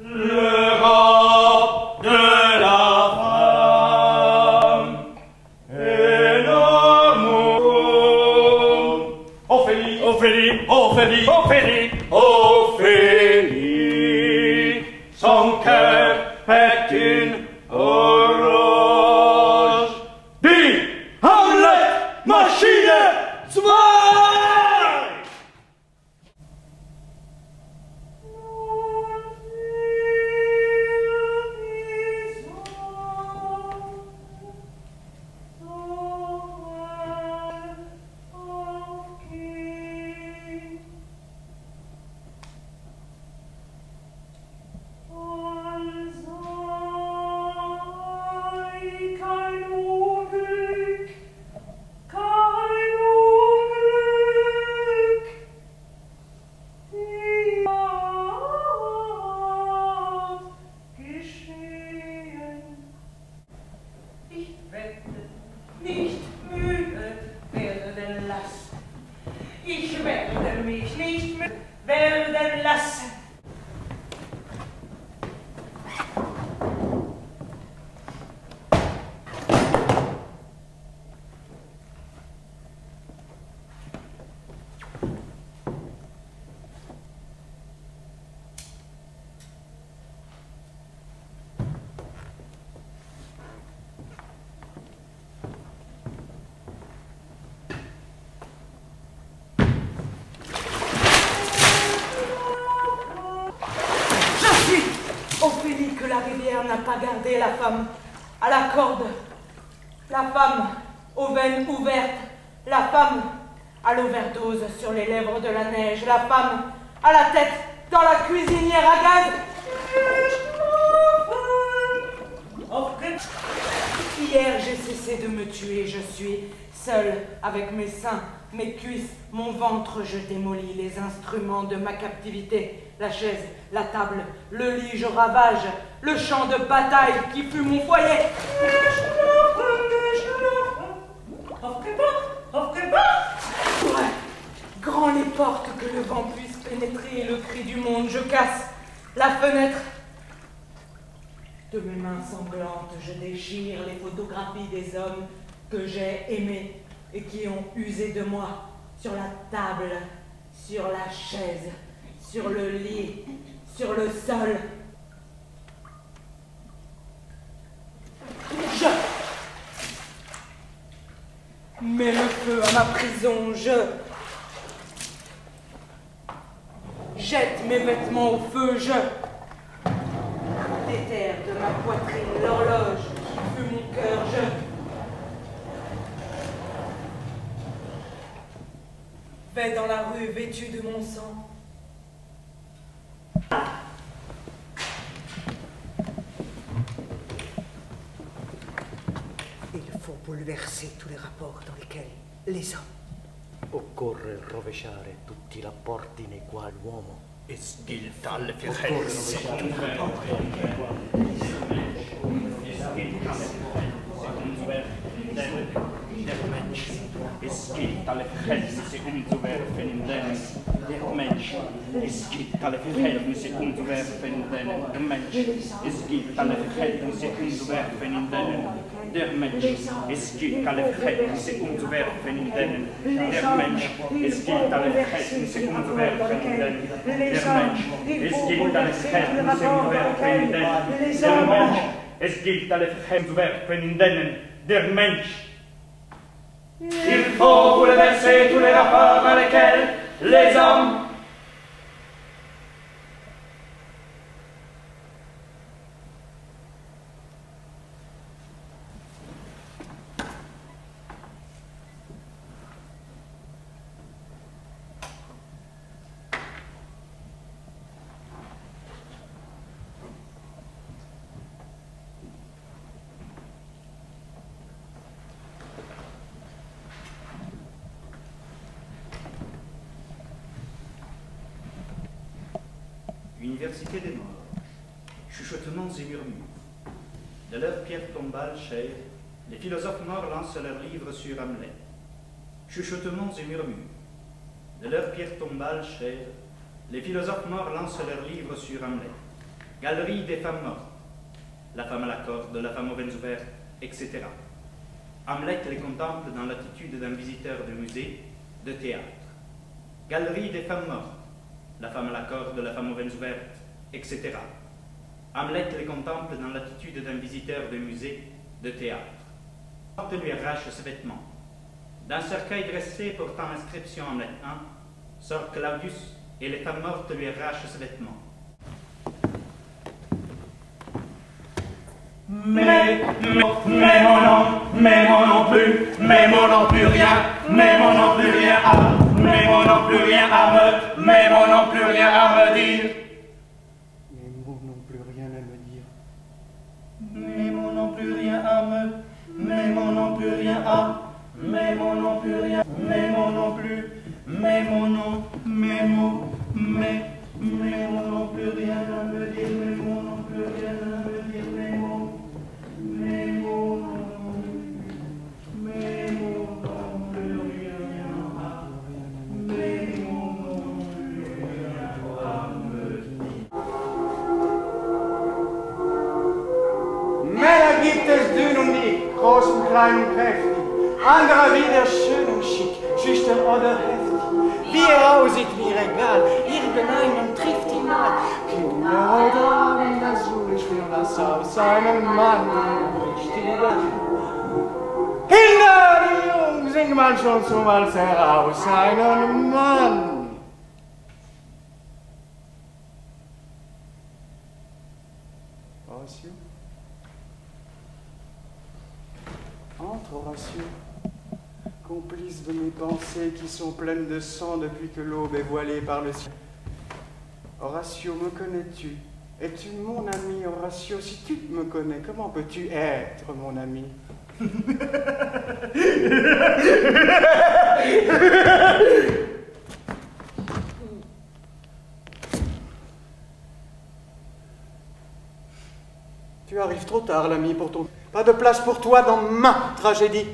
Yeah. Nicht werden lassen. Rivière n'a pas gardé, la femme à la corde, la femme aux veines ouvertes, la femme à l'overdose sur les lèvres de la neige, la femme à la tête dans la cuisinière à gaz. Hier, j'ai cessé de me tuer, je suis seule avec mes seins, mes cuisses, mon ventre, je démolis les instruments de ma captivité, la chaise, la table, le lit, je ravage, le champ de bataille qui fut mon foyer. Ouais, grand les portes que le vent puisse pénétrer et le cri du monde, je casse la fenêtre. De mes mains sanglantes, je déchire les photographies des hommes que j'ai aimés et qui ont usé de moi sur la table, sur la chaise, sur le lit, sur le sol. Je mets le feu à ma prison, je jette mes vêtements au feu, je déterre de ma poitrine l'horloge qui fut mon cœur, je vais dans la rue vêtue de mon sang. base tous les rapports dans lesquels les hommes. Occorre rovesciare tutti i rapporti nei quali l'uomo è sghiltal Firenze. Ischittale Firenze umzuwerfen in denem, der Mensch. Ischittale Firenze umzuwerfen in denem, der Mensch. Ischittale Firenze umzuwerfen in denem, Der Mensch es gilt alle Verhältnisse umzuwerfen in denen. Der Mensch es gilt alle Verhältnisse umzuwerfen in denen. Der Mensch es gilt alle Verhältnisse umzuwerfen in denen. Der Mensch es gilt alle Verhältnisse umzuwerfen in denen. Der Mensch. Il faut vous le verser tous les rapports dans lesquels les hommes Université des morts, chuchotements et murmures. De leur pierre tombale chère, les philosophes morts lancent leurs livres sur Hamlet. Chuchotements et murmures. De leur pierre tombale chère, les philosophes morts lancent leurs livres sur Hamlet. Galerie des femmes mortes. La femme à la corde, la femme aux veines ouvertes, etc. Hamlet les contemple dans l'attitude d'un visiteur de musée, de théâtre. Galerie des femmes mortes. La femme à la corde, la femme aux veines ouvertes, etc. Hamlet les contemple dans l'attitude d'un visiteur de musée, de théâtre. Hamlet lui arrache ses vêtements. D'un cercueil dressé portant inscription Hamlet 1, sort Claudius et les femmes mortes lui arrachent ses vêtements. Mais, mon nom, mais mon non plus, mais mon non plus rien, mais mon non plus rien mais mon non plus rien à me, mais mon non plus rien à me dire. Mes mots n'ont plus rien à me dire. Mais mon non plus rien à me, mais mon non plus rien à, mais mon non plus rien, mais mon plus, mais mon nom, mais mon, mais, mais mon non plus rien à me dire, gibt es dünn und dick, groß und klein und kräftig. Andere wieder schön und schick, schüchtern oder heftig. Wie er aussieht, mir egal, irgendeinen trifft ihn mal. Kinder heute Abend, das suche ich für was aus einem Mann. Kinder, die Jungen, singt man schon so als heraus einen Mann. Horatio Entre, Horatio. Complice de mes pensées qui sont pleines de sang depuis que l'aube est voilée par le ciel. Horatio, me connais-tu? Es-tu mon ami, Horatio? Si tu me connais, comment peux-tu être mon ami? Tu arrives trop tard, l'ami, pour ton... Pas de place pour toi dans ma tragédie.